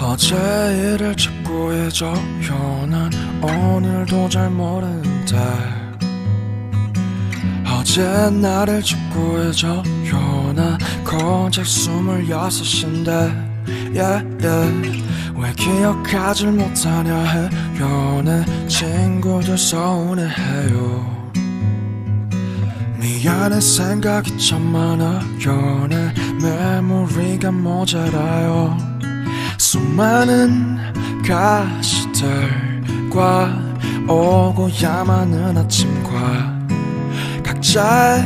어제 일을 찾고 해줘요 난 오늘도 잘 모르는데 어제 나를 찾고 해줘요 나 고작 스물여섯인데 yeah, yeah. 왜 기억하질 못하냐 해요 내 친구들 서운해해요 미안해 생각이 참 많아요 내 메모리가 모자라요. 수많은 가시들과 오고야만 아침과 각자의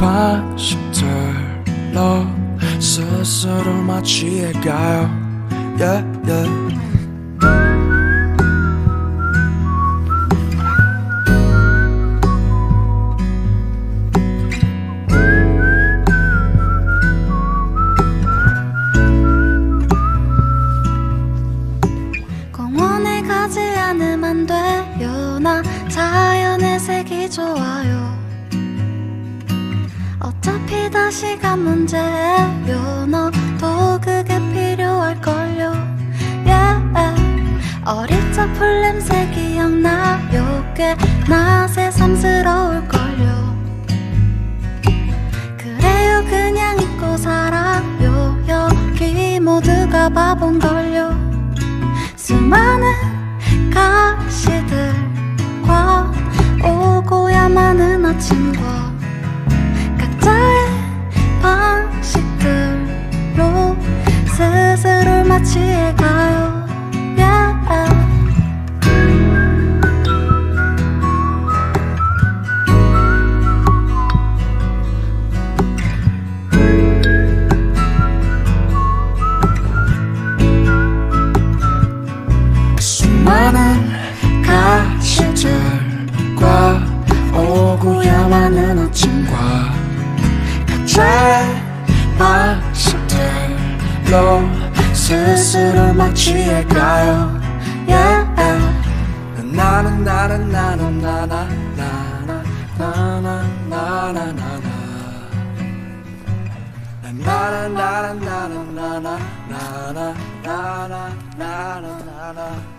방식들로 스스로 마취해가요. Yeah, yeah. 좋아요. 어차피 다시 간 문제예요. 너도 그게 필요할걸요. Yeah. 어릴 적 풀냄새 기억나요? 꽤나 새삼스러울걸요. 그래요 그냥 잊고 살아요. 여기 모두가 바본걸 많은 아침과 각자의 방식들로 스스로를 마취해가요 yeah. 수많은 가 오고야만 아침과 각자의 방식들로 스스로 마취해가요 yeah. 나는 나는 나는 나나 나나 나나 나나 나나 나나 나나 나나 나나 나나 나나 나나 나나